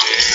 day.